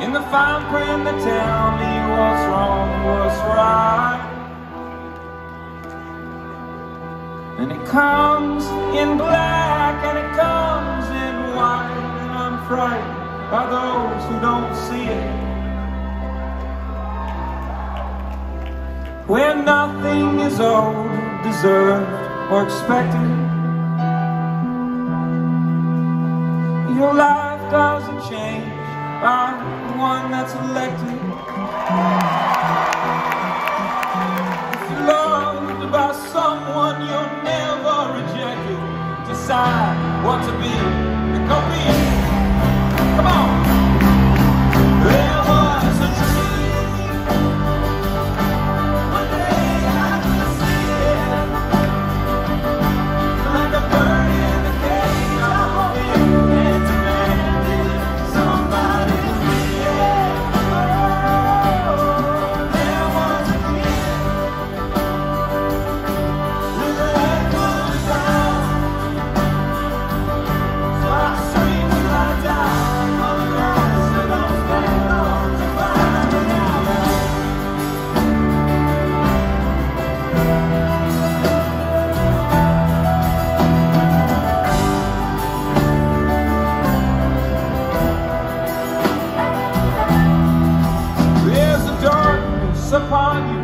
In the fine print that tell me what's wrong, what's right. And it comes in black and it comes in white, and I'm frightened by those who don't see it. Where nothing is owed, deserved, or expected. Your life doesn't change by one that's elected. If you're loved by someone you're never rejected, decide what to be and go be. Come on. Upon you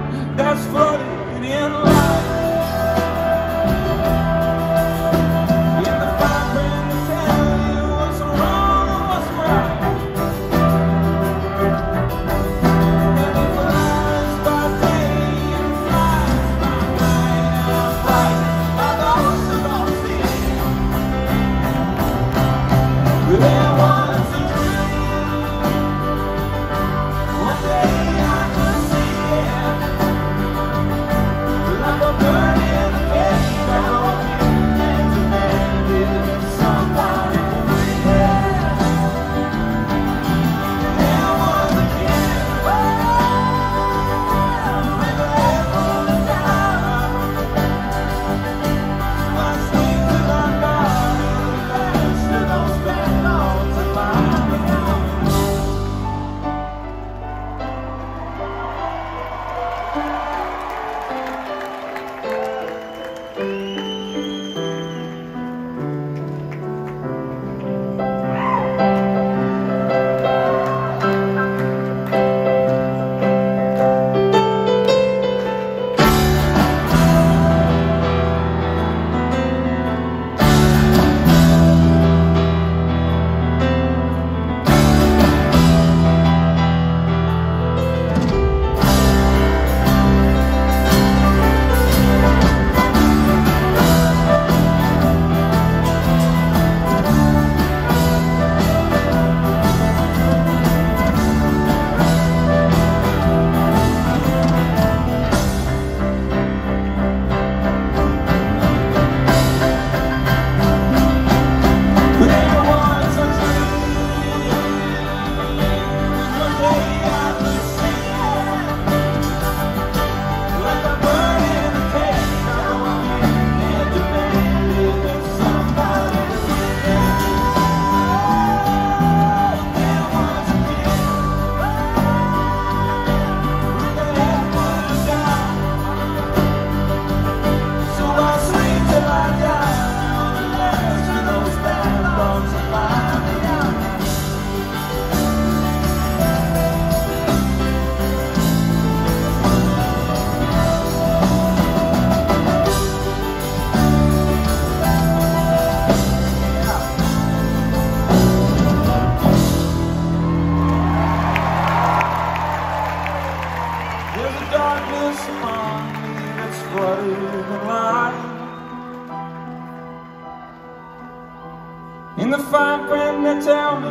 In the fine print they tell me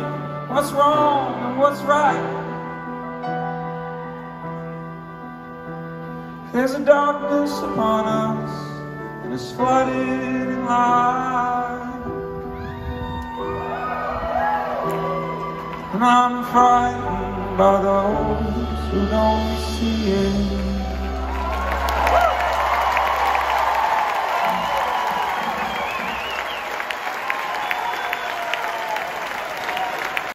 what's wrong and what's right. There's a darkness upon us and it's flooded in light. And I'm frightened by those who don't see it.